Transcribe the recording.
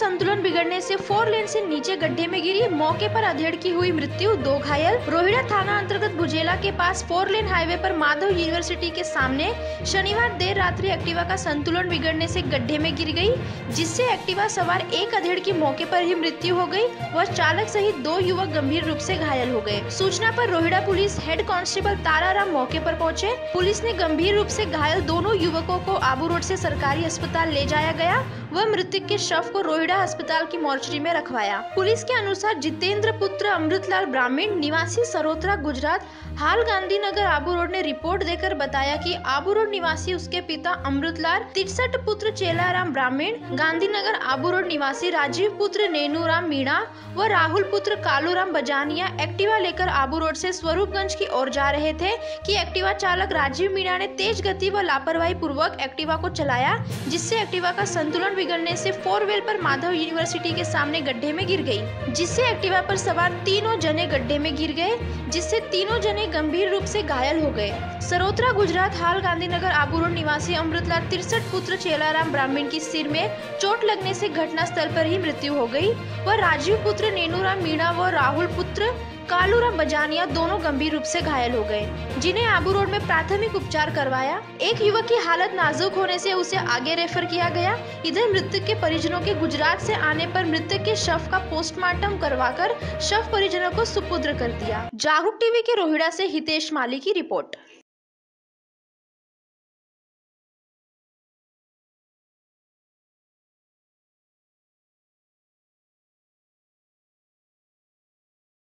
संतुलन बिगड़ने से फोर लेन से नीचे गड्ढे में गिरी, मौके पर अधेड़ की हुई मृत्यु, दो घायल। रोहिड़ा थाना अंतर्गत बुजेला के पास फोर लेन हाईवे पर माधव यूनिवर्सिटी के सामने शनिवार देर रात्रि एक्टिवा का संतुलन बिगड़ने से गड्ढे में गिर गई, जिससे एक्टिवा सवार एक अधेड़ की मौके पर ही मृत्यु हो गई। व चालक सहित दो युवक गंभीर रूप से घायल हो गए। सूचना पर Rohida police head constable Tararam मौके पर पहुँचे। पुलिस ने गंभीर रूप से घायल दोनों युवकों को आबू रोड से सरकारी अस्पताल ले जाया गया। व मृतक के शव को रोहिड़ा अस्पताल की मोर्चरी में रखवाया। पुलिस के अनुसार जितेंद्र पुत्र अमृतलाल ब्राह्मीण, निवासी सरोत्रा गुजरात, हाल गांधीनगर आबू रोड ने रिपोर्ट देकर बताया कि आबू रोड निवासी उसके पिता अमृतलाल, तिरसठ पुत्र चेलाराम ब्राह्मण, गांधीनगर आबू रोड निवासी राजीव पुत्र नेनूराम मीणा व राहुल पुत्र कालूराम बजानिया एक्टिवा लेकर आबू रोड से स्वरूपगंज की ओर जा रहे थे कि एक्टिवा चालक राजीव मीणा ने तेज गति व लापरवाही पूर्वक एक्टिवा को चलाया, जिससे एक्टिवा का संतुलन बिगड़ने से फोर व्हील पर माधव यूनिवर्सिटी के सामने गड्ढे में गिर गई, जिससे एक्टिवा पर सवार तीनों जने गड्ढे में गिर गए, जिससे तीनों जने गंभीर रूप से घायल हो गए। सरोत्रा गुजरात, हाल गांधीनगर आबू रोड निवासी अमृतलाल तिरसठ, पुत्र चेलाराम ब्राह्मण की सिर में चोट लगने से घटना स्थल पर ही मृत्यु हो गई। व राजीव पुत्र, नेनूराम मीणा व राहुल पुत्र कालूराम बजानिया दोनों गंभीर रूप से घायल हो गए, जिन्हें आबू रोड में प्राथमिक उपचार करवाया। एक युवक की हालत नाजुक होने से उसे आगे रेफर किया गया। इधर मृतक के परिजनों के गुजरात से आने पर मृतक के शव का पोस्टमार्टम करवाकर शव परिजनों को सुपुत्र कर दिया। जागरूक टीवी के रोहिड़ा से हितेश माली की रिपोर्ट।